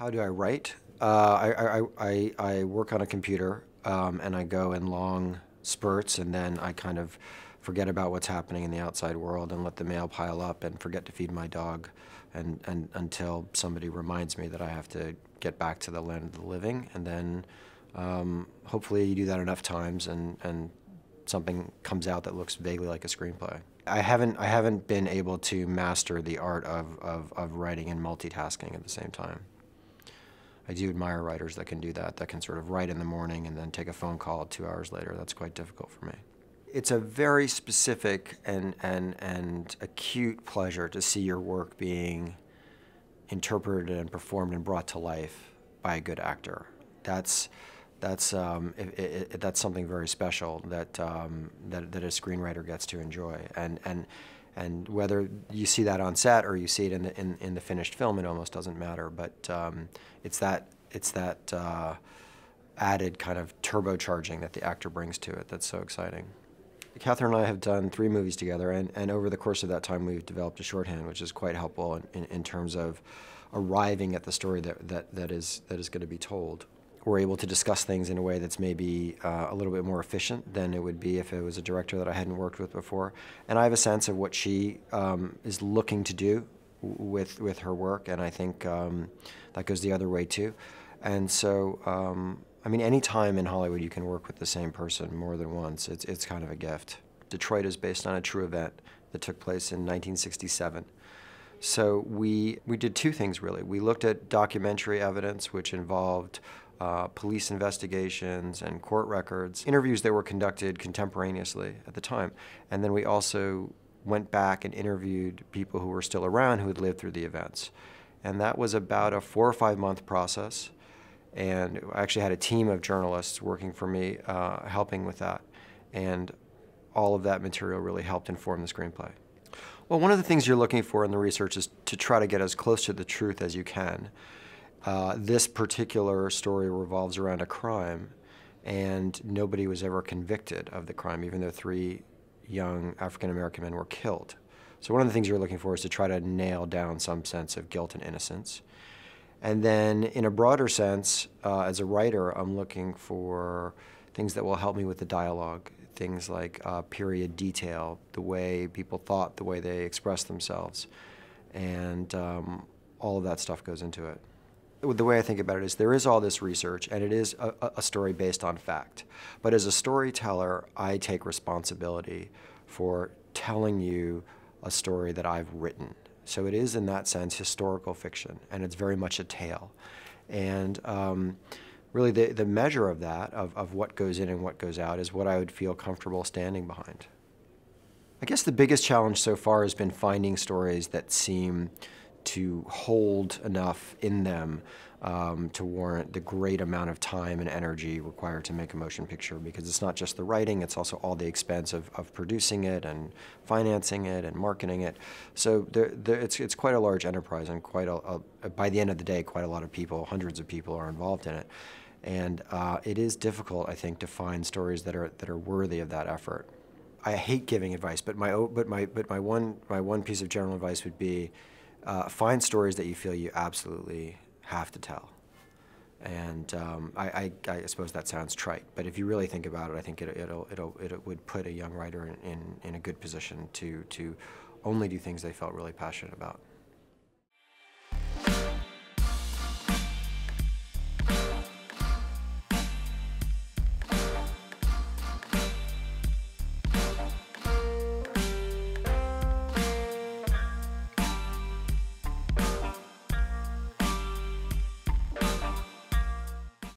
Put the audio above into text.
How do I write? Uh, I, I, I, I work on a computer um, and I go in long spurts and then I kind of forget about what's happening in the outside world and let the mail pile up and forget to feed my dog and, and until somebody reminds me that I have to get back to the land of the living and then um, hopefully you do that enough times and, and something comes out that looks vaguely like a screenplay. I haven't, I haven't been able to master the art of, of, of writing and multitasking at the same time. I do admire writers that can do that, that can sort of write in the morning and then take a phone call two hours later. That's quite difficult for me. It's a very specific and, and, and acute pleasure to see your work being interpreted and performed and brought to life by a good actor. That's, that's, um, it, it, it, that's something very special that, um, that, that a screenwriter gets to enjoy. And, and, and whether you see that on set or you see it in the, in, in the finished film, it almost doesn't matter. But um, it's that, it's that uh, added kind of turbocharging that the actor brings to it that's so exciting. Kathryn and I have done three movies together, and, and over the course of that time, we've developed a shorthand, which is quite helpful in, in, in terms of arriving at the story that, that, that is, that is going to be told we're able to discuss things in a way that's maybe uh, a little bit more efficient than it would be if it was a director that I hadn't worked with before. And I have a sense of what she um, is looking to do with with her work, and I think um, that goes the other way too. And so, um, I mean, any time in Hollywood you can work with the same person more than once, it's it's kind of a gift. Detroit is based on a true event that took place in 1967. So we we did two things really. We looked at documentary evidence, which involved uh, police investigations and court records, interviews that were conducted contemporaneously at the time. And then we also went back and interviewed people who were still around who had lived through the events. And that was about a four or five month process. And I actually had a team of journalists working for me, uh, helping with that. And all of that material really helped inform the screenplay. Well, one of the things you're looking for in the research is to try to get as close to the truth as you can. Uh, this particular story revolves around a crime, and nobody was ever convicted of the crime, even though three young African American men were killed. So one of the things you're looking for is to try to nail down some sense of guilt and innocence. And then in a broader sense, uh, as a writer, I'm looking for things that will help me with the dialogue, things like uh, period detail, the way people thought, the way they expressed themselves. And um, all of that stuff goes into it the way I think about it is there is all this research and it is a, a, story based on fact. But as a storyteller, I take responsibility for telling you a story that I've written. So it is, in that sense, historical fiction, and it's very much a tale. And um, really, the, the measure of that, of, of what goes in and what goes out, is what I would feel comfortable standing behind. I guess the biggest challenge so far has been finding stories that seem to hold enough in them um, to warrant the great amount of time and energy required to make a motion picture because it's not just the writing, it's also all the expense of, of producing it and financing it and marketing it. So there, there, it's, it's quite a large enterprise and quite a, a, by the end of the day, quite a lot of people, hundreds of people are involved in it. And uh, it is difficult, I think, to find stories that are, that are worthy of that effort. I hate giving advice, but my, but my, but my, one, my one piece of general advice would be uh, find stories that you feel you absolutely have to tell. And um, I, I, I, suppose that sounds trite, but if you really think about it, I think it, it'll, it'll, it would put a young writer in, in, in a good position to, to only do things they felt really passionate about.